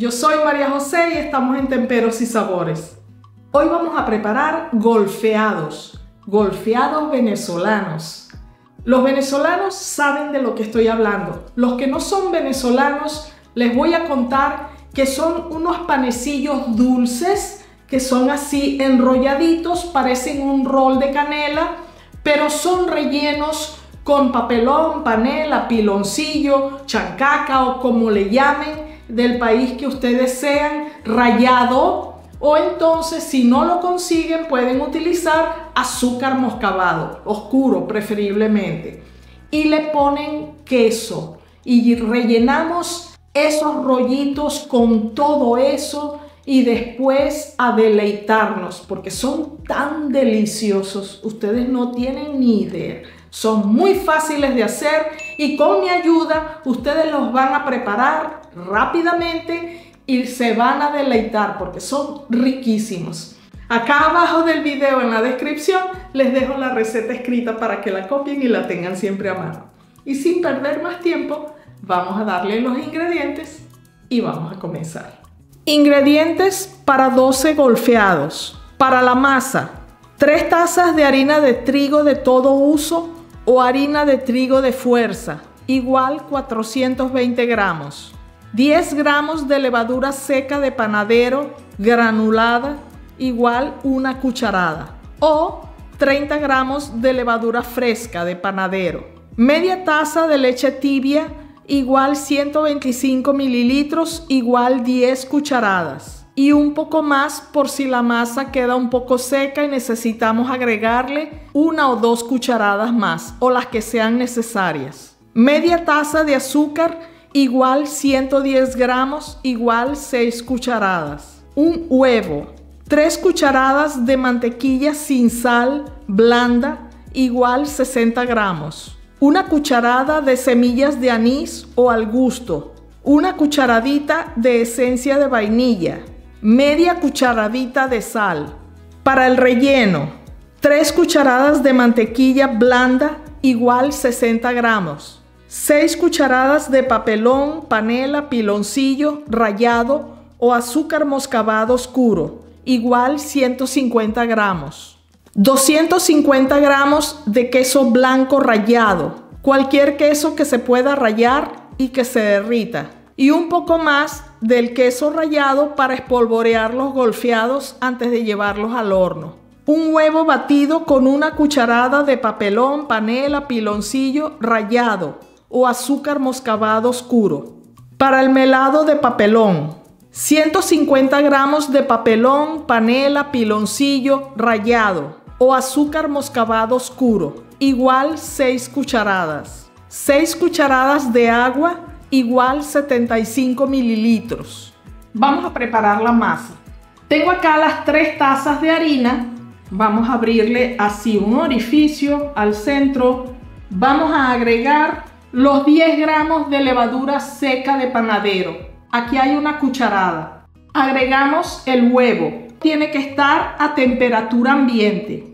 Yo soy María José y estamos en Temperos y Sabores. Hoy vamos a preparar golfeados, golfeados venezolanos. Los venezolanos saben de lo que estoy hablando. Los que no son venezolanos, les voy a contar que son unos panecillos dulces que son así enrolladitos, parecen un rol de canela, pero son rellenos con papelón, panela, piloncillo, chancaca o como le llamen del país que ustedes sean, rayado o entonces si no lo consiguen pueden utilizar azúcar moscabado, oscuro preferiblemente. Y le ponen queso y rellenamos esos rollitos con todo eso y después a deleitarnos porque son tan deliciosos, ustedes no tienen ni idea. Son muy fáciles de hacer y con mi ayuda ustedes los van a preparar rápidamente y se van a deleitar porque son riquísimos. Acá abajo del video en la descripción les dejo la receta escrita para que la copien y la tengan siempre a mano. Y sin perder más tiempo, vamos a darle los ingredientes y vamos a comenzar. Ingredientes para 12 golfeados. Para la masa, 3 tazas de harina de trigo de todo uso o harina de trigo de fuerza, igual 420 gramos. 10 gramos de levadura seca de panadero granulada, igual una cucharada. O 30 gramos de levadura fresca de panadero. Media taza de leche tibia, igual 125 mililitros, igual 10 cucharadas. Y un poco más por si la masa queda un poco seca y necesitamos agregarle una o dos cucharadas más o las que sean necesarias. Media taza de azúcar igual 110 gramos, igual 6 cucharadas. Un huevo, 3 cucharadas de mantequilla sin sal, blanda, igual 60 gramos. Una cucharada de semillas de anís o al gusto. Una cucharadita de esencia de vainilla. Media cucharadita de sal. Para el relleno, 3 cucharadas de mantequilla blanda, igual 60 gramos 6 cucharadas de papelón, panela, piloncillo, rallado o azúcar moscabado oscuro, igual 150 gramos. 250 gramos de queso blanco rallado, cualquier queso que se pueda rallar y que se derrita. Y un poco más del queso rallado para espolvorear los golfeados antes de llevarlos al horno. Un huevo batido con una cucharada de papelón, panela, piloncillo rallado o azúcar moscabado oscuro. Para el melado de papelón, 150 gramos de papelón, panela, piloncillo rallado o azúcar moscabado oscuro, igual 6 cucharadas. 6 cucharadas de agua, igual 75 mililitros. Vamos a preparar la masa. Tengo acá las 3 tazas de harina. Vamos a abrirle así un orificio al centro. Vamos a agregar los 10 gramos de levadura seca de panadero. Aquí hay una cucharada. Agregamos el huevo. Tiene que estar a temperatura ambiente.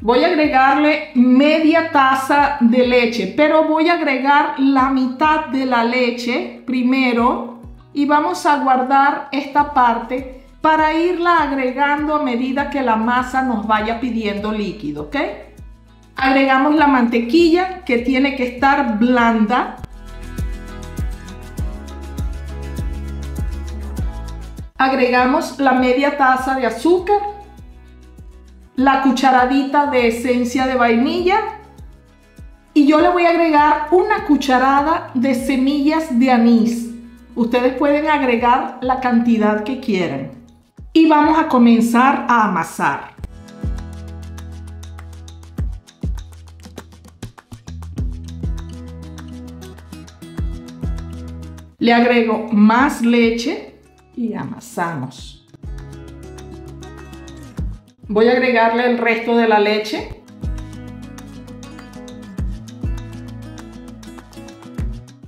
Voy a agregarle media taza de leche, pero voy a agregar la mitad de la leche primero y vamos a guardar esta parte para irla agregando a medida que la masa nos vaya pidiendo líquido, ¿ok? Agregamos la mantequilla que tiene que estar blanda. Agregamos la media taza de azúcar, la cucharadita de esencia de vainilla y yo le voy a agregar una cucharada de semillas de anís. Ustedes pueden agregar la cantidad que quieran. Y vamos a comenzar a amasar. Le agrego más leche y amasamos. Voy a agregarle el resto de la leche.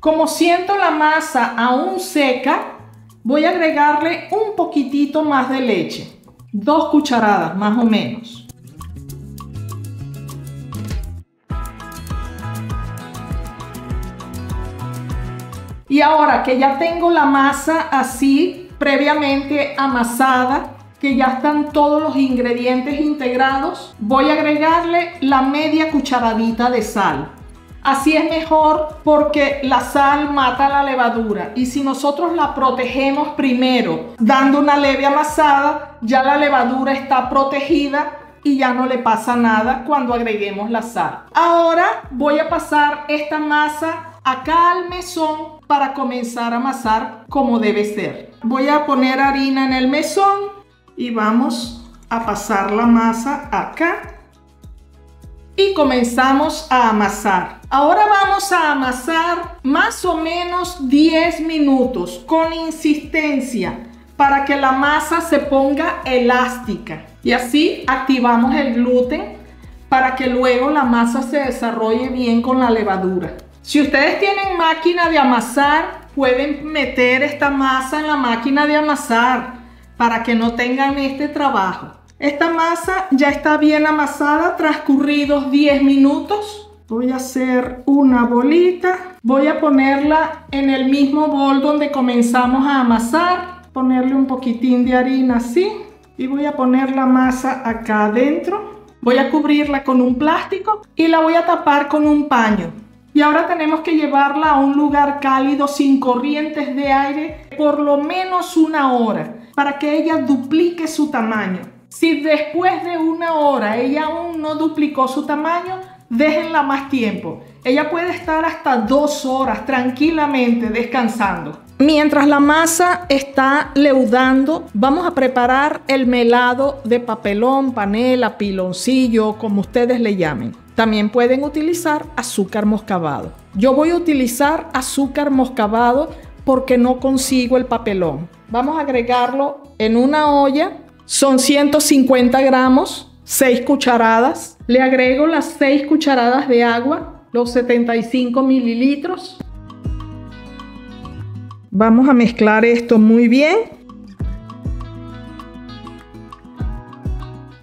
Como siento la masa aún seca, voy a agregarle un poquitito más de leche. Dos cucharadas más o menos. Y ahora que ya tengo la masa así previamente amasada que ya están todos los ingredientes integrados, voy a agregarle la media cucharadita de sal. Así es mejor porque la sal mata la levadura y si nosotros la protegemos primero dando una leve amasada, ya la levadura está protegida y ya no le pasa nada cuando agreguemos la sal. Ahora voy a pasar esta masa acá al mesón para comenzar a amasar como debe ser. Voy a poner harina en el mesón y vamos a pasar la masa acá y comenzamos a amasar. Ahora vamos a amasar más o menos 10 minutos con insistencia para que la masa se ponga elástica y así activamos el gluten para que luego la masa se desarrolle bien con la levadura. Si ustedes tienen máquina de amasar, pueden meter esta masa en la máquina de amasar para que no tengan este trabajo. Esta masa ya está bien amasada, transcurridos 10 minutos. Voy a hacer una bolita. Voy a ponerla en el mismo bol donde comenzamos a amasar. Ponerle un poquitín de harina así. Y voy a poner la masa acá adentro. Voy a cubrirla con un plástico y la voy a tapar con un paño. Y ahora tenemos que llevarla a un lugar cálido sin corrientes de aire por lo menos una hora para que ella duplique su tamaño. Si después de una hora ella aún no duplicó su tamaño, déjenla más tiempo. Ella puede estar hasta dos horas tranquilamente descansando. Mientras la masa está leudando, vamos a preparar el melado de papelón, panela, piloncillo, como ustedes le llamen. También pueden utilizar azúcar moscabado. Yo voy a utilizar azúcar moscabado porque no consigo el papelón. Vamos a agregarlo en una olla. Son 150 gramos, 6 cucharadas. Le agrego las 6 cucharadas de agua, los 75 mililitros. Vamos a mezclar esto muy bien.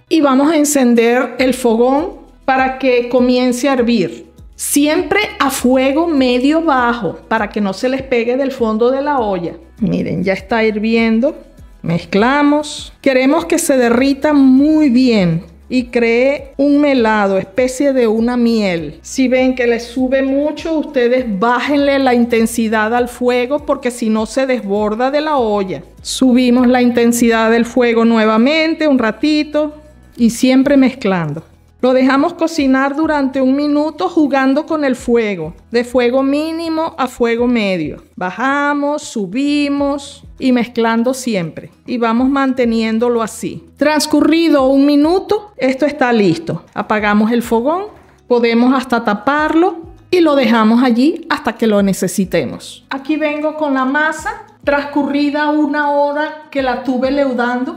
Y vamos a encender el fogón para que comience a hervir. Siempre a fuego medio bajo para que no se les pegue del fondo de la olla. Miren, ya está hirviendo. Mezclamos. Queremos que se derrita muy bien y cree un melado, especie de una miel. Si ven que le sube mucho, ustedes bájenle la intensidad al fuego porque si no se desborda de la olla. Subimos la intensidad del fuego nuevamente un ratito y siempre mezclando. Lo dejamos cocinar durante un minuto jugando con el fuego, de fuego mínimo a fuego medio. Bajamos, subimos y mezclando siempre. Y vamos manteniéndolo así. Transcurrido un minuto, esto está listo. Apagamos el fogón, podemos hasta taparlo y lo dejamos allí hasta que lo necesitemos. Aquí vengo con la masa, transcurrida una hora que la tuve leudando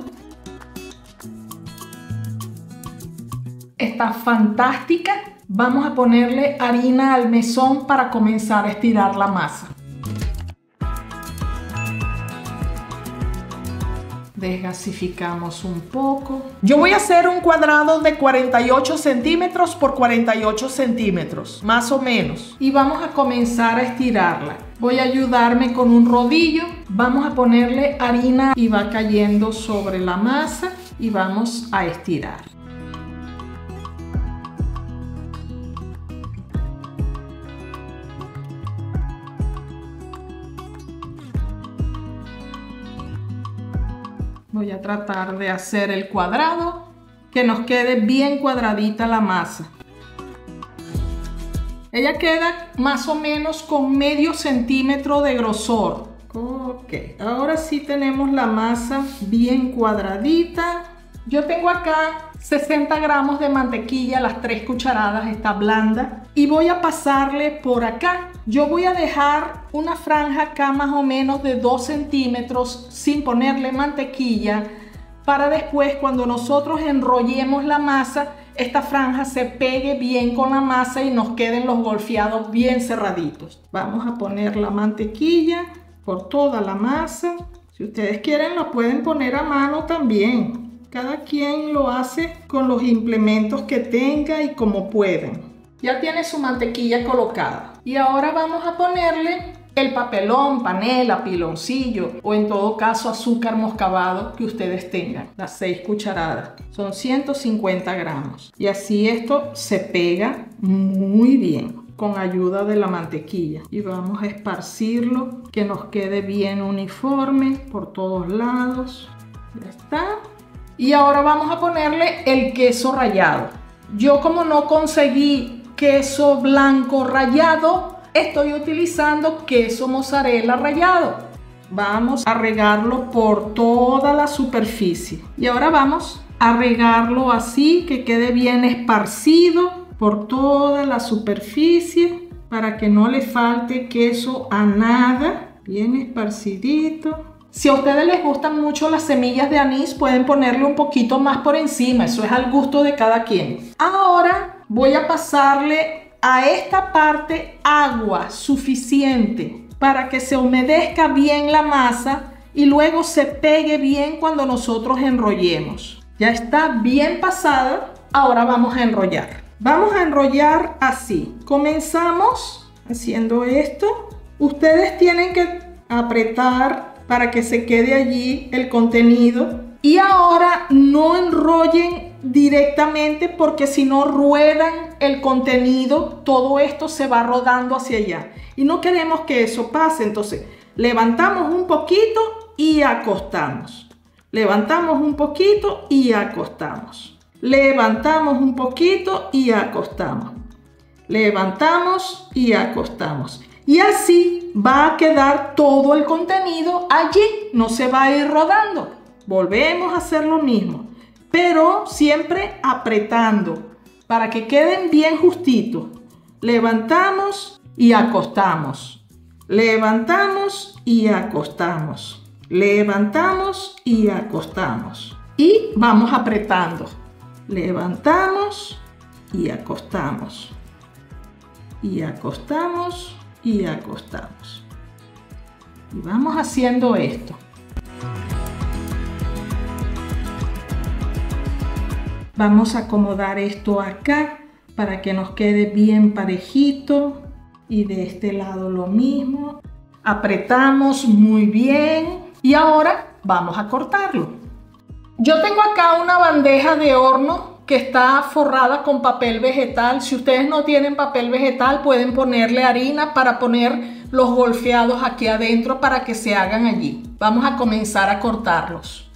fantástica. Vamos a ponerle harina al mesón para comenzar a estirar la masa. Desgasificamos un poco. Yo voy a hacer un cuadrado de 48 centímetros por 48 centímetros, más o menos. Y vamos a comenzar a estirarla. Voy a ayudarme con un rodillo. Vamos a ponerle harina y va cayendo sobre la masa y vamos a estirar. Voy a tratar de hacer el cuadrado, que nos quede bien cuadradita la masa. Ella queda más o menos con medio centímetro de grosor. Ok, ahora sí tenemos la masa bien cuadradita. Yo tengo acá 60 gramos de mantequilla, las 3 cucharadas, está blanda. Y voy a pasarle por acá. Yo voy a dejar una franja acá más o menos de 2 centímetros sin ponerle mantequilla para después cuando nosotros enrollemos la masa, esta franja se pegue bien con la masa y nos queden los golfeados bien cerraditos. Vamos a poner la mantequilla por toda la masa. Si ustedes quieren lo pueden poner a mano también. Cada quien lo hace con los implementos que tenga y como pueden. Ya tiene su mantequilla colocada. Y ahora vamos a ponerle el papelón, panela, piloncillo o en todo caso azúcar moscabado que ustedes tengan. Las 6 cucharadas. Son 150 gramos. Y así esto se pega muy bien con ayuda de la mantequilla. Y vamos a esparcirlo que nos quede bien uniforme por todos lados. Ya está. Y ahora vamos a ponerle el queso rallado. Yo como no conseguí queso blanco rallado, estoy utilizando queso mozzarella rallado. Vamos a regarlo por toda la superficie. Y ahora vamos a regarlo así, que quede bien esparcido por toda la superficie para que no le falte queso a nada. Bien esparcidito. Si a ustedes les gustan mucho las semillas de anís, pueden ponerle un poquito más por encima. Eso es al gusto de cada quien. Ahora voy a pasarle a esta parte agua suficiente para que se humedezca bien la masa y luego se pegue bien cuando nosotros enrollemos. Ya está bien pasada. Ahora vamos a enrollar. Vamos a enrollar así. Comenzamos haciendo esto. Ustedes tienen que apretar para que se quede allí el contenido. Y ahora no enrollen directamente porque si no ruedan el contenido, todo esto se va rodando hacia allá. Y no queremos que eso pase. Entonces, levantamos un poquito y acostamos. Levantamos un poquito y acostamos. Levantamos un poquito y acostamos. Levantamos y acostamos. Y así va a quedar todo el contenido allí. No se va a ir rodando. Volvemos a hacer lo mismo. Pero siempre apretando para que queden bien justitos. Levantamos y acostamos. Levantamos y acostamos. Levantamos y acostamos. Y vamos apretando levantamos y acostamos. Y acostamos y acostamos. Y vamos haciendo esto. Vamos a acomodar esto acá para que nos quede bien parejito. Y de este lado lo mismo. Apretamos muy bien. Y ahora vamos a cortarlo. Yo tengo acá una bandeja de horno que está forrada con papel vegetal. Si ustedes no tienen papel vegetal, pueden ponerle harina para poner los golfeados aquí adentro para que se hagan allí. Vamos a comenzar a cortarlos.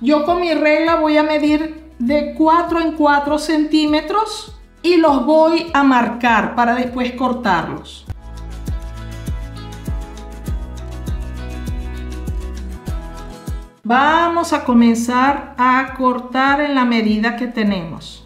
Yo con mi regla voy a medir de 4 en 4 centímetros y los voy a marcar para después cortarlos. Vamos a comenzar a cortar en la medida que tenemos.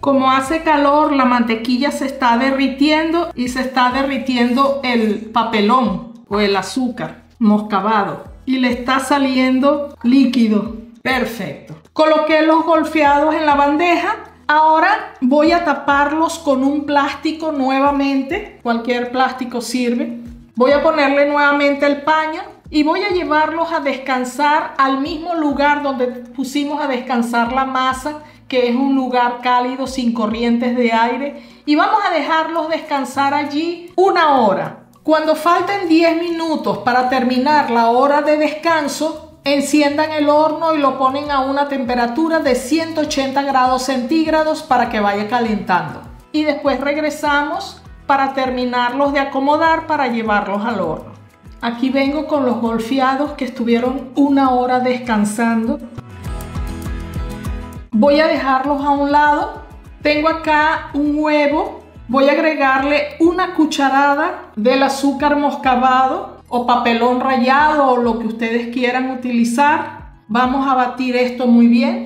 Como hace calor, la mantequilla se está derritiendo y se está derritiendo el papelón o el azúcar moscabado y le está saliendo líquido. Perfecto. Coloqué los golfeados en la bandeja. Ahora voy a taparlos con un plástico nuevamente. Cualquier plástico sirve. Voy a ponerle nuevamente el paño y voy a llevarlos a descansar al mismo lugar donde pusimos a descansar la masa, que es un lugar cálido sin corrientes de aire, y vamos a dejarlos descansar allí una hora. Cuando falten 10 minutos para terminar la hora de descanso, enciendan el horno y lo ponen a una temperatura de 180 grados centígrados para que vaya calentando. Y después regresamos para terminarlos de acomodar para llevarlos al horno. Aquí vengo con los golfeados que estuvieron una hora descansando. Voy a dejarlos a un lado. Tengo acá un huevo. Voy a agregarle una cucharada del azúcar moscabado o papelón rallado o lo que ustedes quieran utilizar. Vamos a batir esto muy bien.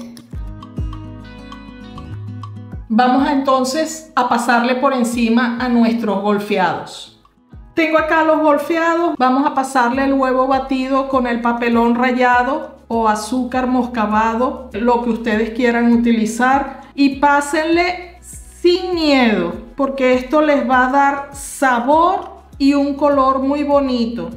Vamos entonces a pasarle por encima a nuestros golfeados. Tengo acá los golfeados. Vamos a pasarle el huevo batido con el papelón rallado o azúcar moscabado, lo que ustedes quieran utilizar. Y pásenle sin miedo, porque esto les va a dar sabor y un color muy bonito.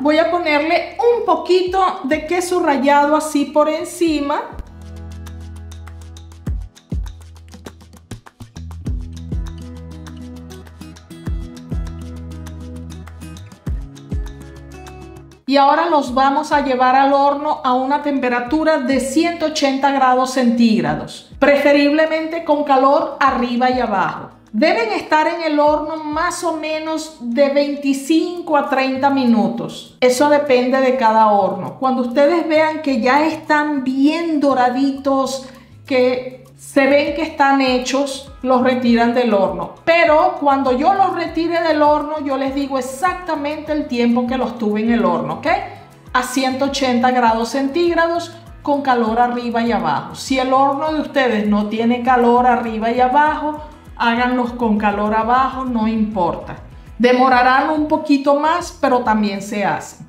voy a ponerle un poquito de queso rallado así por encima. Y ahora los vamos a llevar al horno a una temperatura de 180 grados centígrados, preferiblemente con calor arriba y abajo. Deben estar en el horno más o menos de 25 a 30 minutos. Eso depende de cada horno. Cuando ustedes vean que ya están bien doraditos, que se ven que están hechos, los retiran del horno. Pero cuando yo los retire del horno, yo les digo exactamente el tiempo que los tuve en el horno, ¿ok? A 180 grados centígrados con calor arriba y abajo. Si el horno de ustedes no tiene calor arriba y abajo, háganlos con calor abajo, no importa. Demorarán un poquito más, pero también se hacen.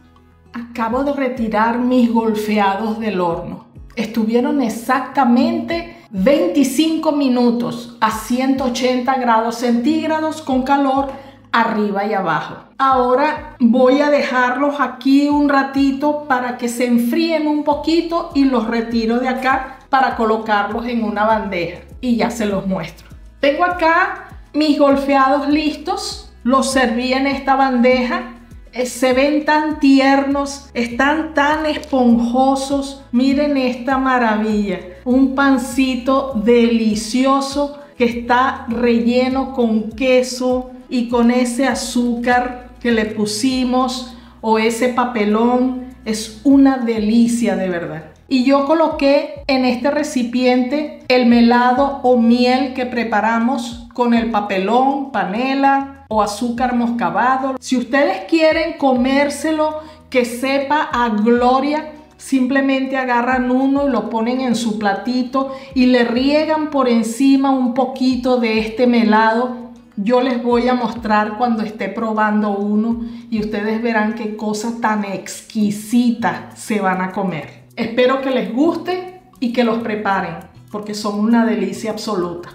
Acabo de retirar mis golfeados del horno. Estuvieron exactamente 25 minutos a 180 grados centígrados con calor arriba y abajo. Ahora voy a dejarlos aquí un ratito para que se enfríen un poquito y los retiro de acá para colocarlos en una bandeja y ya se los muestro. Tengo acá mis golfeados listos, los serví en esta bandeja eh, se ven tan tiernos, están tan esponjosos. Miren esta maravilla. Un pancito delicioso que está relleno con queso y con ese azúcar que le pusimos o ese papelón. Es una delicia de verdad. Y yo coloqué en este recipiente el melado o miel que preparamos con el papelón, panela, o azúcar moscavado. Si ustedes quieren comérselo que sepa a gloria, simplemente agarran uno y lo ponen en su platito y le riegan por encima un poquito de este melado. Yo les voy a mostrar cuando esté probando uno y ustedes verán qué cosa tan exquisita se van a comer. Espero que les guste y que los preparen porque son una delicia absoluta.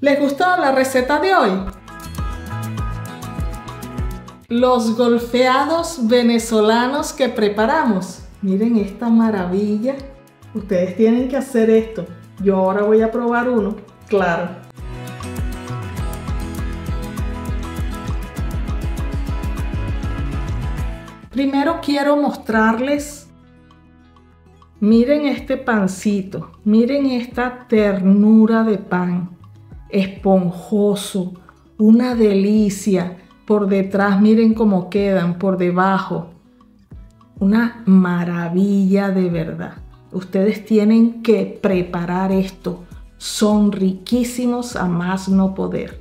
¿Les gustó la receta de hoy? los golfeados venezolanos que preparamos. Miren esta maravilla. Ustedes tienen que hacer esto. Yo ahora voy a probar uno, claro. Primero quiero mostrarles, miren este pancito, miren esta ternura de pan, esponjoso, una delicia por detrás, miren cómo quedan, por debajo. Una maravilla de verdad. Ustedes tienen que preparar esto. Son riquísimos a más no poder.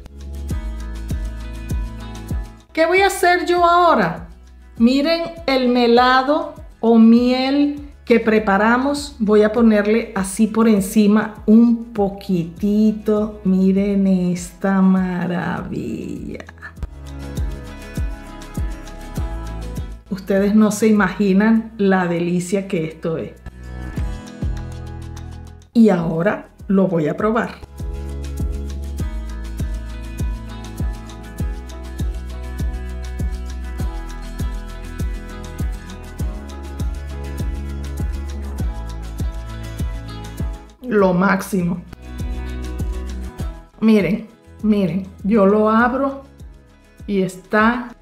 ¿Qué voy a hacer yo ahora? Miren el melado o miel que preparamos. Voy a ponerle así por encima un poquitito. Miren esta maravilla. Ustedes no se imaginan la delicia que esto es. Y ahora lo voy a probar. Lo máximo. Miren, miren, yo lo abro y está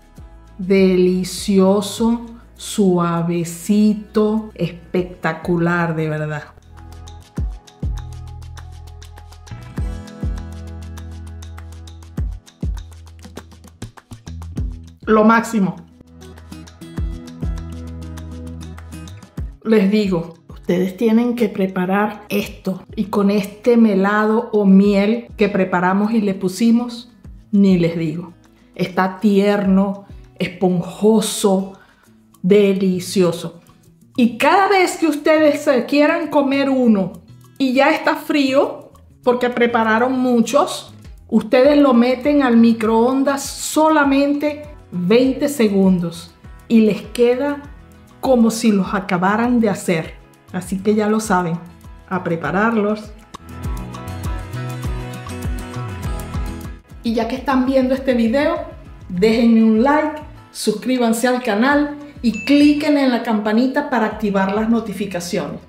delicioso, suavecito, espectacular de verdad. Lo máximo. Les digo, ustedes tienen que preparar esto y con este melado o miel que preparamos y le pusimos, ni les digo. Está tierno, esponjoso, delicioso. Y cada vez que ustedes quieran comer uno y ya está frío, porque prepararon muchos, ustedes lo meten al microondas solamente 20 segundos y les queda como si los acabaran de hacer. Así que ya lo saben, a prepararlos. Y ya que están viendo este video, déjenme un like, suscríbanse al canal y cliquen en la campanita para activar las notificaciones.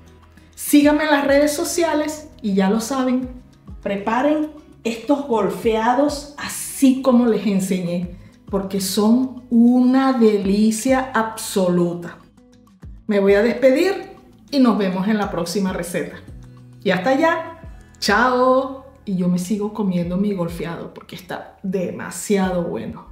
Síganme en las redes sociales y ya lo saben, preparen estos golfeados así como les enseñé, porque son una delicia absoluta. Me voy a despedir y nos vemos en la próxima receta. Y hasta allá, chao. Y yo me sigo comiendo mi golfeado porque está demasiado bueno.